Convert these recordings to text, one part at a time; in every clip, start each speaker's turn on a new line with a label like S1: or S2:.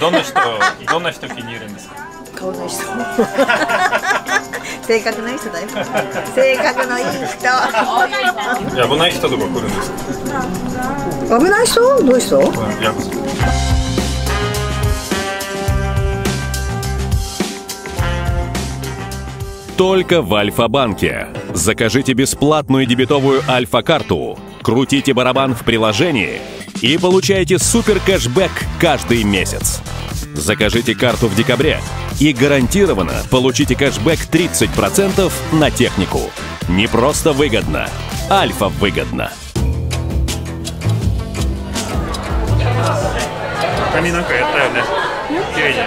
S1: どんな人どんな人気に入るんですか
S2: 顔のいい人性格のいい人だよ性格のいい人
S1: 危ない人とか来るんですか
S2: 危ない人どういう人
S1: ヤクザ
S3: Только в Альфа-банке. Закажите бесплатную дебетовую Альфа-карту, крутите барабан в приложении и получайте супер кэшбэк каждый месяц. Закажите карту в декабре и гарантированно получите кэшбэк 30% на технику. Не просто выгодно, Альфа выгодно.
S1: 髪なんかやったよね綺麗に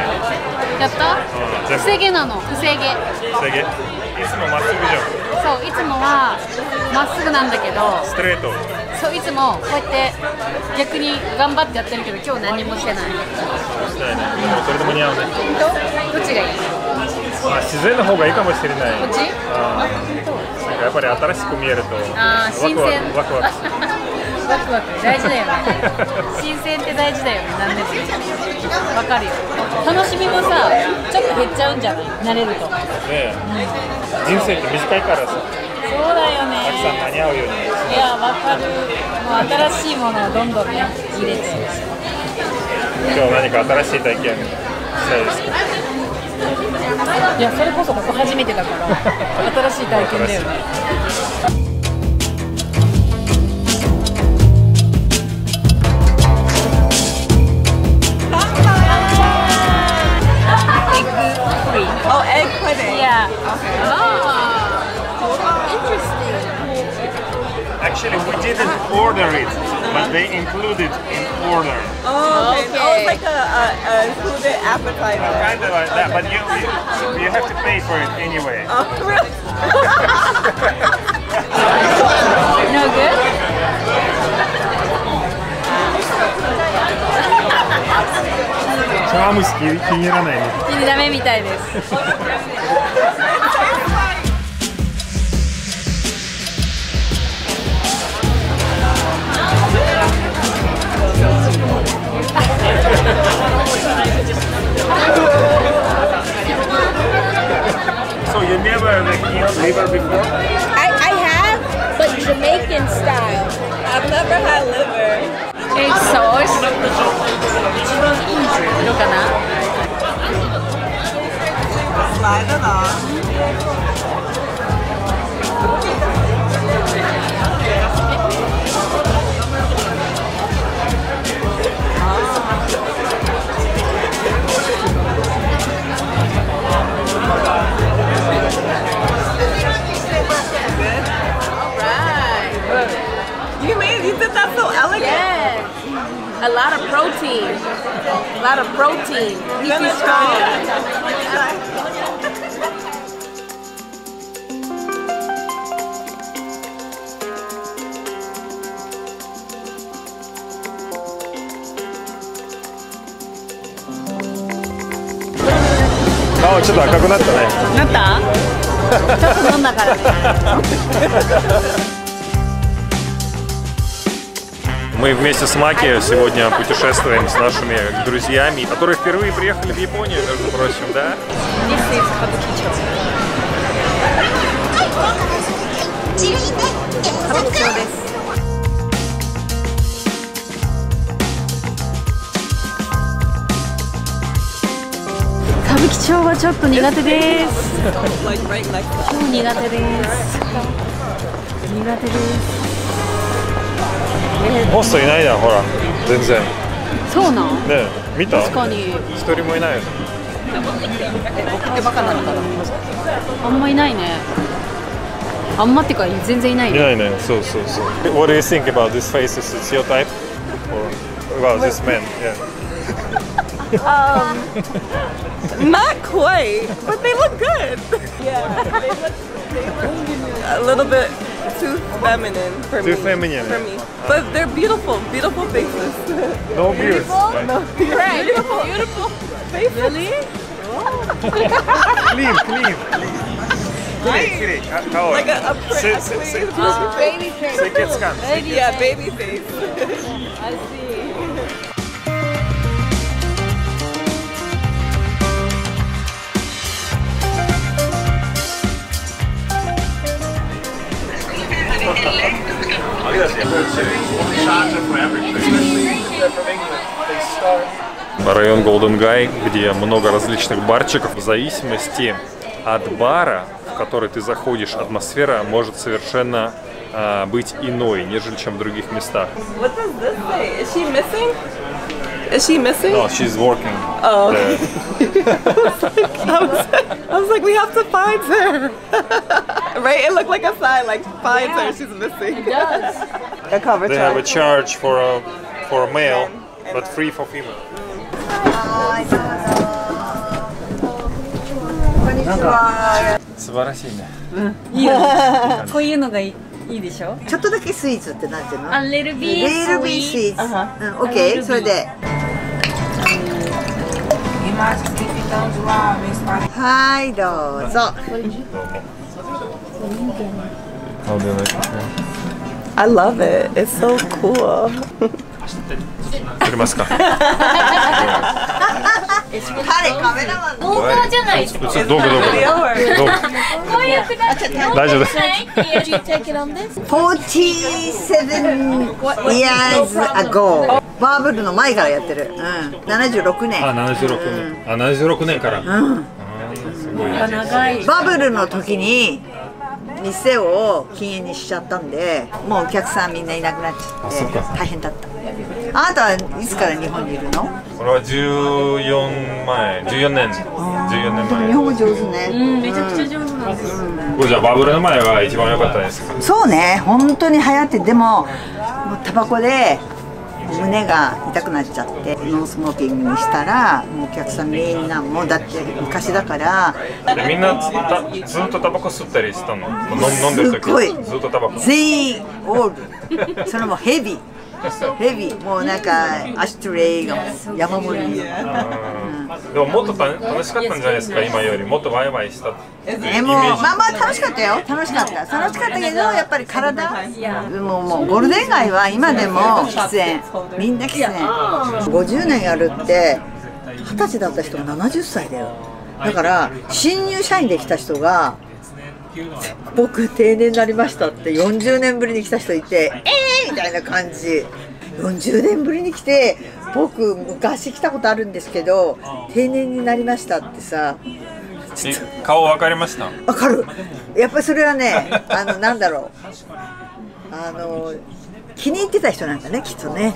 S4: やった
S1: うん全部
S4: 防げなの防げ
S1: 防げいつもまっすぐじゃん
S4: そういつもはまっすぐなんだけど
S1: ストレート。
S4: そういつもこうやって逆に頑張ってやってるけど今日何もしてない。
S1: したいね。でもそれでも似合うね。
S4: どっちがいい？
S1: まあ自然の方がいいかもしれない。
S4: こっち？
S1: あーなんかやっぱり新しく見えると
S4: あー新鮮。
S1: ワクワク。ワクワク。
S4: 大事だよね。新鮮って大事だよね。何でもわかるよ。楽しみもさっちゃうんじゃない？慣れると。そう
S1: ねえ。人生って短いからさ。
S4: だよね。
S1: たくさん間に合うように。
S4: いやわかる。もう新しいものをどんどんね入れて
S1: 今日何か新しい体験したいですか？
S4: いやそれこそここ初めてだから。新しい体験だよね
S5: Oh, egg pudding.
S4: Yeah. Oh interesting.
S1: Actually we didn't order it but they included it in order
S5: Oh, okay. Oh, it's like a, a, a included appetizer.
S1: kind of like that but you, you, you have to pay for it anyway
S5: Oh, really?
S4: No good?
S1: チャームス気気に入らないね
S4: 気にダメみたいです。
S1: So you never like, eat liver before?
S6: I, I have, but Jamaican style.
S5: I've never had liver.
S4: It's sauce.
S5: 이럴까나?
S6: 라이더다. A lot of protein. A lot of protein. Keep you
S5: Finish
S6: strong.
S1: Ah, ちょっと赤くなったね
S4: なったちょっと飲んだからね
S1: Мы вместе с Маки сегодня путешествуем с нашими друзьями, которые впервые приехали в Японию, между прочим, да?
S4: This is Kabukicho 歌舞伎町です歌舞伎町はちょっと苦手です
S5: Like right next to
S4: 今日苦手です苦手です
S1: ホストいないじゃん、ほら、全然。ね
S4: そうなん
S1: え、見た
S4: 確かに
S1: 一人もいないよ。
S4: あんまいないねあんまってか全然いないね
S1: いないね、そうそうそう。What do you think about this faces? It's your type? Or about this man? Yeah.
S5: Not quite, but they look good. Yeah, they look, they look a little bit too feminine for
S1: Too
S5: me.
S1: feminine.
S5: For me. But they're beautiful, beautiful faces.
S1: No. Beautiful?
S5: No beard. Beautiful. beautiful faces. Really?
S1: clean, clean, clean. Click, click.
S5: Like a, a uh,
S6: baby face.
S5: Yeah, baby face.
S4: I see.
S1: Район Golden Guy, где много различных барчиков. В зависимости от бара, в который ты заходишь, атмосфера может совершенно а, быть иной, нежели чем в других местах.
S5: What does this say? Is she missing? Is she missing?
S1: No, she's working.
S5: Oh. I, was like, I was like, we have to find her. right? It looked like a sign, like, find her, she's missing.
S4: does.
S5: A cover
S1: They have a
S5: charge.
S1: charge for a, for a male, but free for female.
S2: はいどうぞこんにちは
S1: 素晴らしいね。
S4: いいよこういうのがいいいいでしょ
S2: ちょっとだけスイーツってなんていうの
S4: あレルビー
S2: レールビースイーツ、うん、オッケーそれではいどうぞ I'll do it. Yeah.
S5: I love it. It's so cool.
S2: Forty-seven years ago. バーブルの前からやってる。うん、76年。
S1: あ、76年。あ、76年から。
S2: うん。
S4: 長い。
S2: バブルの時に店を禁煙にしちゃったんでもうお客さんみんないなくなっちゃって大変だった。あなたはいつから日本にいるの？
S1: これは十四前、十四年、十四年前。
S2: 日本語上手ね、
S4: うんめちゃくちゃ上手なんです。
S1: これじゃあバブルの前が一番良かったですか？
S2: そうね本当に流行ってでももうタバコで胸が痛くなっちゃってノースモーキングにしたらもうお客さんみんなもうだって昔だから。
S1: でみんなずっとタバコ吸ったりしたの？飲んでる時
S2: すっごい
S1: ずっとタバコ？
S2: 全員オール。それもヘビ。ーヘビ。ーもうなんかアシュトレイが山盛り
S1: でももっとた楽しかったんじゃないですか？今より。もっとワイワイした
S2: えもう
S1: ージ。
S2: まあまあ楽しかったよ。楽しかった。楽しかったけどやっぱり体もうもうゴールデン街は今でも喫煙みんな喫煙50年やるって二十歳だった人が70歳だよ。だから新入社員で来た人が僕定年になりましたって40年ぶりに来た人いてえーみたいな感じ。40年ぶりに来て僕昔来たことあるんですけど定年になりましたってさ
S1: え顔分かりました？
S2: わかる。やっぱりそれはね あのなんだろう。あの気に入ってた人なんだねきっとね。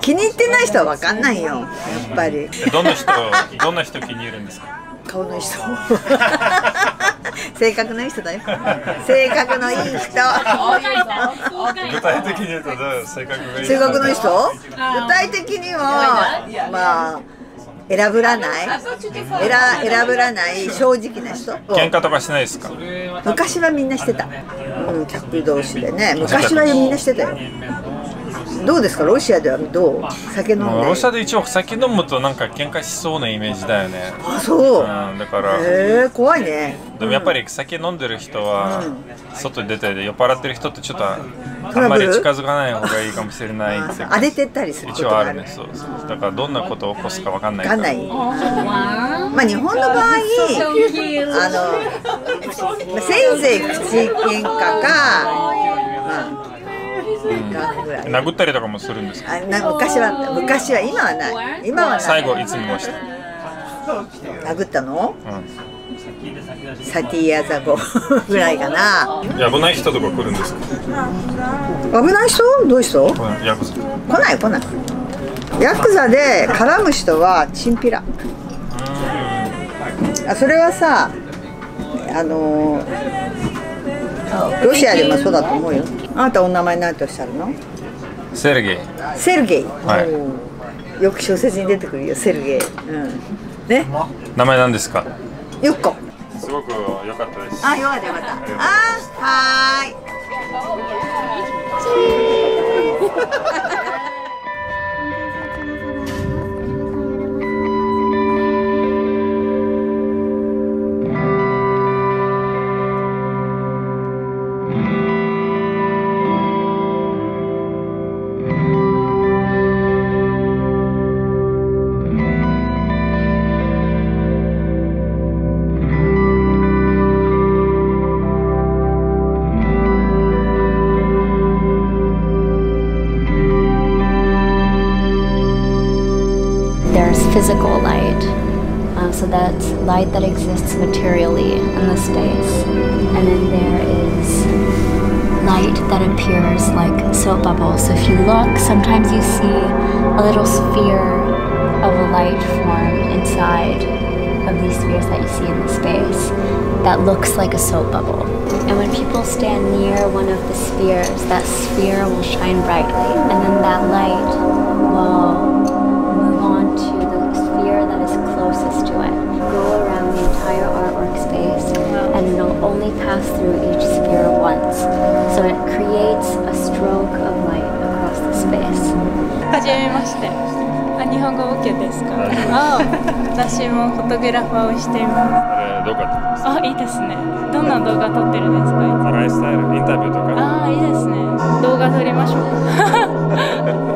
S2: 気に入ってない人はわかんないよやっぱり。
S1: えどんな人どんな人気に入るんですか？
S2: 顔の人 性格のいい人だよ。性格のいい人。
S1: 具体的に言うと性格がいい
S2: 性格のいい人？具体的にはまあ選ぶらない。選選ぶらない正直な人。
S1: 喧嘩とかしないですか？
S2: 昔はみんなしてた、うん、客同士でね。昔はみんなしてたよどうですか？ロシアではどう？酒飲んで。
S1: ロシアで一応酒飲むとなんか喧嘩しそうなイメージだよね。
S2: あそう。
S1: うんだから。
S2: へえ怖いね。
S1: でもやっぱり酒飲んでる人は外に出て酔っ払ってる人ってちょっとあんまり近づかない方がいいかもしれない
S2: あ
S1: って
S2: たりすることがある
S1: ね。そうそうだからどんなことを起こすかわかんない
S2: わかんない。まあ日本の場合あのまあせいぜい口喧嘩かまあ
S1: 殴ったりとかもするんですか？
S2: あな昔は昔は今はない。今はない。
S1: 最後いつ見ました。
S2: 殴ったの？
S1: うん。
S2: サティヤザゴ ぐらいかな。
S1: 危ない人とか来るんですか？
S2: 危ない人？どういう人？
S1: このヤクザ。
S2: 来ない？来ない。ヤクザで絡む人はチンピラ。あそれはさあのロシアでもそうだと思うよ。あなたお名前何とおっしゃるの？
S1: セルゲイ。
S2: セルゲイ、
S1: はい。
S2: よく小説に出てくるよセルゲイ、うん、ね？
S1: 名前なんですか？
S2: よっこ。
S1: すごく良かったです。
S2: あよかったよかった。あはーい
S7: light that exists materially in the space, and then there is light that appears like soap bubbles. So if you look, sometimes you see a little sphere of a light form inside of these spheres that you see in the space that looks like a soap bubble. And when people stand near one of the spheres, that sphere will shine brightly, and then that light will artwork space, and it'll only pass through each sphere once. So it creates a stroke of light across the space.
S8: はじめまして。あ、日本語 OK ですか。あ、私もフォトグラファーをしていま
S1: А, どうか
S8: す。あ、いいですね。どんな動画撮ってるんですか。
S1: ライフスタイル、インタビューとか。
S8: あ、いいですね。動画撮りましょう。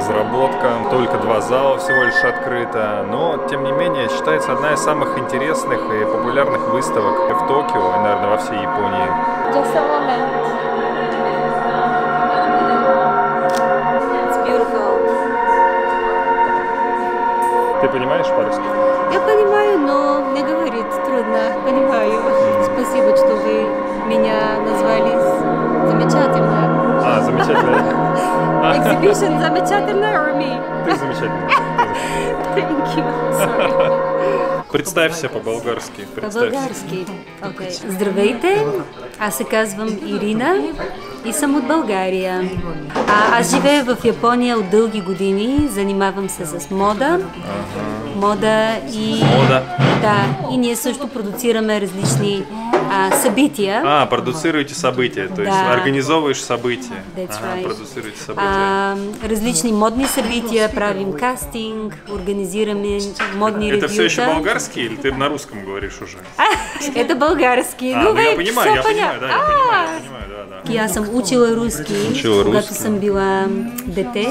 S1: Разработка, только два зала всего лишь открыто, но тем не менее считается одна из самых интересных и популярных выставок в Токио и, наверное, во всей Японии.
S8: Just a moment.
S1: Ты понимаешь по-русски?
S9: Я понимаю, но мне говорить трудно. Понимаю. Спасибо, что вы меня назвали замечательно.
S1: А, замечательно.
S9: Exhibition замечательно or me?
S1: Ты замечательно.
S9: Thank you. Sorry.
S1: Представься по-болгарски. представься.
S9: По-български. Okay. Здравейте, аз се казвам Ирина и съм от България. А, аз живея в Япония от дълги години, занимавам се с мода. Мода и...
S1: Мода.
S9: Да, и ние също продуцираме различни а, събития.
S1: А, продуцируете события, то есть
S9: Да.
S1: организовываешь события.
S9: That's
S1: Ага,
S9: right.
S1: продуцируете события.
S9: А, различни модни събития, правим кастинг, организираме модни
S1: Это все еще болгарский или ты на русском говоришь уже?
S9: Это български.
S1: А,
S9: ну,
S1: ну я понимаю, я
S9: поня-
S1: понимаю, да, я
S9: А,
S1: понимаю, я понимаю, да, да.
S9: И аз съм учила руски,
S1: Учила
S9: когато
S1: руски.
S9: съм била дете.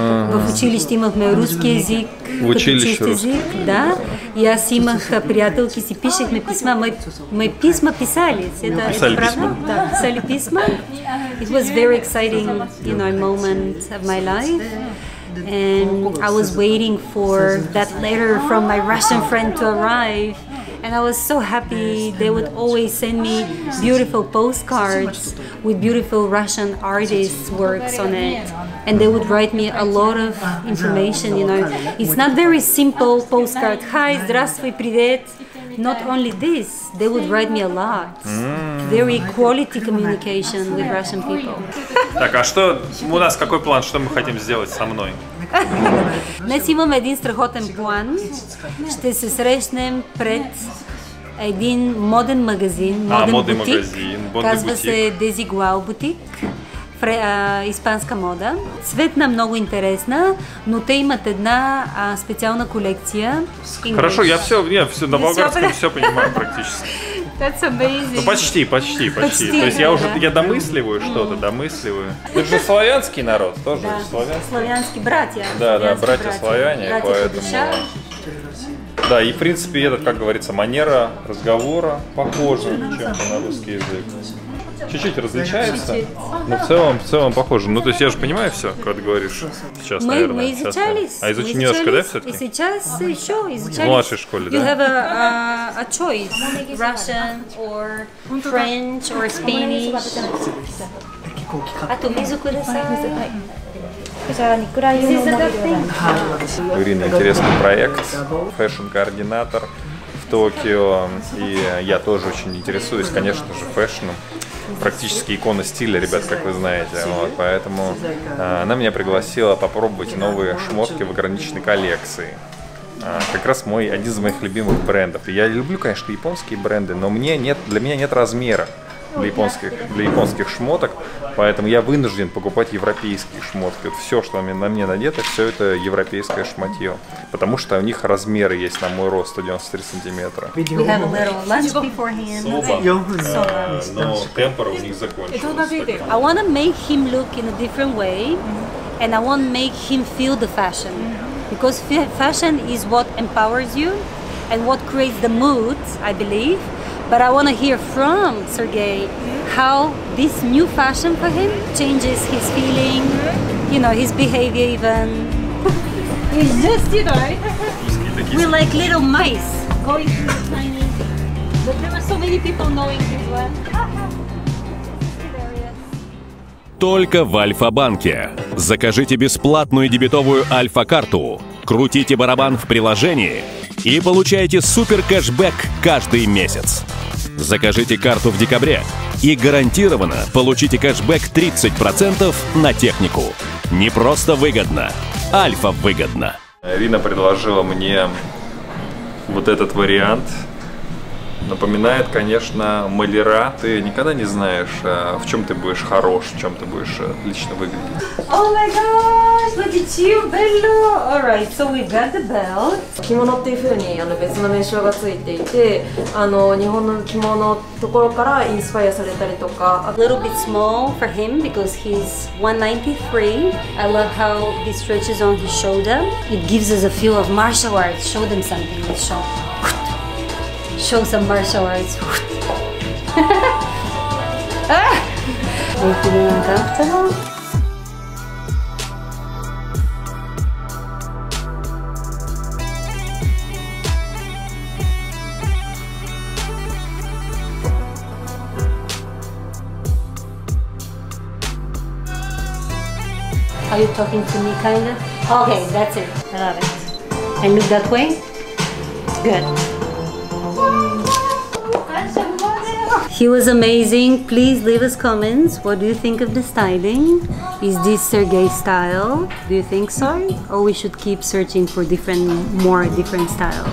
S9: В училище имахме руски език,
S1: В училище
S9: език, да. И аз имах а, приятелки, си пишехме писма, май, май писма писали. Это,
S1: Писали
S9: это правда?
S1: писма.
S9: Да, писали писма. It was very exciting, you know, moment of my life. And I was waiting for that letter from my Russian friend to arrive. And I was so happy. They would always send me beautiful postcards with beautiful Russian artists' works on it. And they would write me a lot of information, you know. It's not very simple postcard. Hi, здравствуй, привет. Not only this, they would write me a lot. Very quality communication with Russian people.
S1: Так, а что у нас какой план, что мы хотим сделать со мной?
S9: Днес имам един страхотен план. Ще се срещнем пред един моден магазин,
S1: А,
S9: моден бутик.
S1: магазин, моден
S9: Казва
S1: бутик.
S9: се Desigual бутик. Фре, а, испанска мода. Цветна, много интересна, но те имат една а, специална колекция. English.
S1: Хорошо, я все, я все на болгарском все понимаю практически.
S9: That's amazing.
S1: Ну почти, почти, почти.
S9: Почти,
S1: То есть я уже
S9: да.
S1: я домысливаю что-то, домысливаю. Ты же славянский народ, тоже
S9: Да.
S1: славянский.
S9: Славянские братья.
S1: Да, да, братья славяне,
S9: братья
S1: поэтому-. Да, и в принципе этот, как говорится, манера разговора похожа чем-то на русский язык Чуть-чуть различается, но в целом, в целом похоже. Ну, то есть я же понимаю все, когда ты говоришь сейчас,
S9: Мы,
S1: наверное.
S9: мы
S1: сейчас,
S9: изучались.
S1: А
S9: мы
S1: изучи немножко, да,
S9: изучались,
S1: все-таки?
S9: И сейчас еще изучались.
S1: В младшей школе,
S9: You
S1: да?
S9: have a, a, a choice. Russian or French or Spanish. あと水ください。じゃあ、いくら湯の飲めるような
S1: У Ирины интересный проект, фэшн-координатор в Токио, и я тоже очень интересуюсь, конечно же, фэшном. Практически икона стиля, ребят, как вы знаете. Вот, поэтому э, она меня пригласила попробовать новые шмотки в ограниченной коллекции. А, как раз мой один из моих любимых брендов. Я люблю, конечно, японские бренды, но мне нет, для меня нет размера для японских, для японских шмоток, поэтому я вынужден покупать европейские шмотки. Вот все, что на мне, на мне надето, все это европейское шматье. Потому что у них размеры есть на мой рост 193 сантиметра. Э, но темпора у них закончилась.
S9: I want to make him look in a different way, and I want to make him feel the fashion. Because fa- fashion is what empowers you and what creates the mood, I believe. But I want to hear from Sergey how this new fashion for him changes his feeling, you know, his behavior even. He's just, you know, we're like little mice going through the tiny. But there were so many people knowing his well.
S3: Только в Альфа-банке. Закажите бесплатную дебетовую Альфа-карту, крутите барабан в приложении и получайте супер кэшбэк каждый месяц. Закажите карту в декабре и гарантированно получите кэшбэк 30% на технику. Не просто выгодно, Альфа выгодно.
S1: Ирина предложила мне вот этот вариант Напоминает, конечно, маляра. Ты никогда не знаешь, а, в чем ты будешь хорош, в чем ты будешь отлично выглядеть.
S9: Oh my gosh, look at you, Bello! Alright, so we got the belt.
S10: 着物っていう風にあの別の名称がついていてあの日本の着物のところからインスパイアされたりとか
S9: A little bit small for him because he's 193. I love how he stretches on his shoulder. It gives us a feel of martial arts. Show them something. Let's show. Show some martial arts. ah! Are you feeling uncomfortable? Are you talking to me, kind of? Okay, that's it. I love it. And look that way. Good. He was amazing. Please leave us comments. What do you think of the styling? Is this Sergey style? Do you think so? Or we should keep searching for different, more different styles?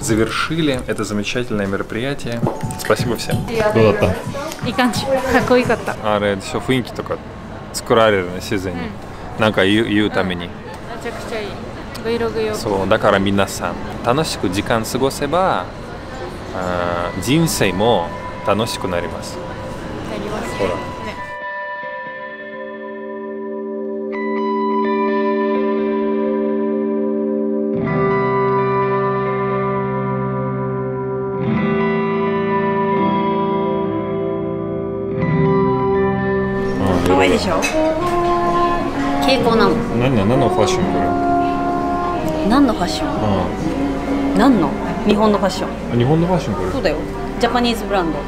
S1: Zaвершили это замечательное мероприятие. Спасибо всем.
S8: どうだったいい感じかっこよかった
S1: あれでしょ雰囲気とか作られるね自然に、なんか言う言うために
S8: めちゃくちゃいい Vlog 用
S1: そうだから皆さん楽しく時間過ごせばあー人生も 楽しくなります。
S8: やります
S1: ほら。
S8: ね
S2: 可愛いでしょ？
S9: 蛍光なの。
S1: 何の何のファッション？これ
S9: 何のファッション？
S1: う
S9: 何の？日本のファッション。
S1: ん日本のファッションこれ。
S9: そうだよジャパニーズブランド
S1: うー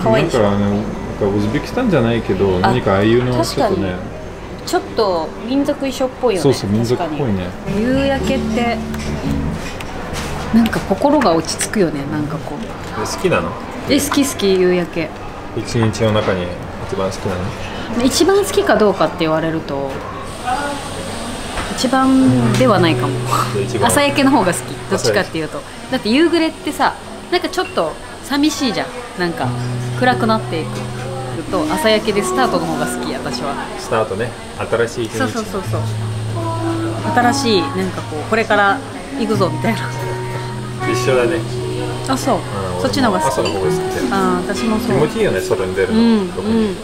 S1: ん。
S9: 可愛いでしょ？
S1: なんかあのなんかウズベキスタンじゃないけど何かああいうのちょっとね。
S9: ちょっと民族衣装っぽいよね
S1: そうそう民族っぽいね。
S4: 夕焼けって。なんか心が落ち着くよねなんかこう。
S1: え好きなの？
S4: え好き好き夕焼け。
S1: 一日の中に一番好きなの？
S4: 一番好きかどうかって言われると一番ではないかも。朝焼けの方が好き。どっちかっていうと。だって夕暮れってさなんかちょっと寂しいじゃん。なんか暗くなっていくと朝焼けでスタートの方が好き私は。
S1: スタートね。新しい
S4: そうそうそうそう。新しいなんかこうこれから行くぞみたいな。
S1: 一緒だね。
S4: あそう。
S1: うん
S4: そっちの方が好き。
S1: 朝の方が好きで
S4: あー私も
S1: 気
S4: そう。
S1: 持ちいいよね外に出るの、
S4: うん
S1: 特に。
S4: うん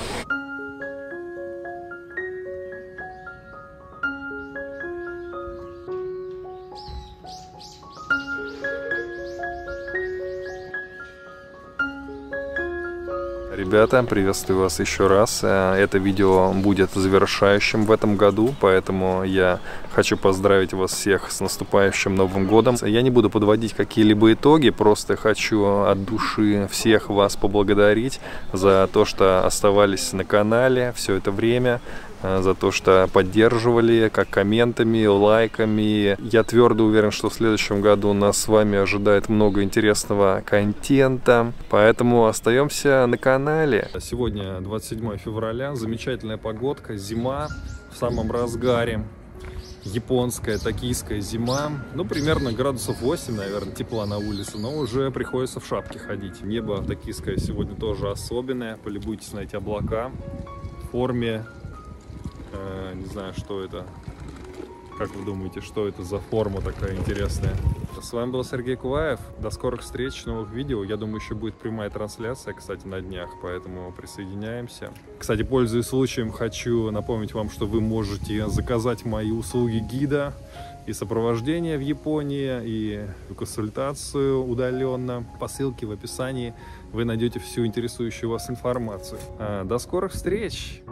S1: Ребята, приветствую вас еще раз. Э, Это видео будет завершающим в этом году, поэтому я хочу поздравить вас всех с наступающим Новым годом. Я не буду подводить какие-либо итоги, просто хочу от души всех вас поблагодарить за то, что оставались на канале все это время, за то, что поддерживали как комментами, лайками. Я твердо уверен, что в следующем году нас с вами ожидает много интересного контента, поэтому остаемся на канале. Сегодня 27 февраля, замечательная погодка, зима в самом разгаре. Японская, токийская зима, ну, примерно градусов 8, наверное, тепла на улице, но уже приходится в шапке ходить. Небо токийское сегодня тоже особенное, полюбуйтесь на эти облака в форме Э, не знаю, что это. Как вы думаете, что это за форма такая интересная? С вами был Сергей Куваев. До скорых встреч, новых видео. Я думаю, еще будет прямая трансляция, кстати, на днях, поэтому присоединяемся. Кстати, пользуясь случаем, хочу напомнить вам, что вы можете заказать мои услуги гида и сопровождение в Японии, и консультацию удаленно. По ссылке в описании вы найдете всю интересующую вас информацию. А, до скорых встреч!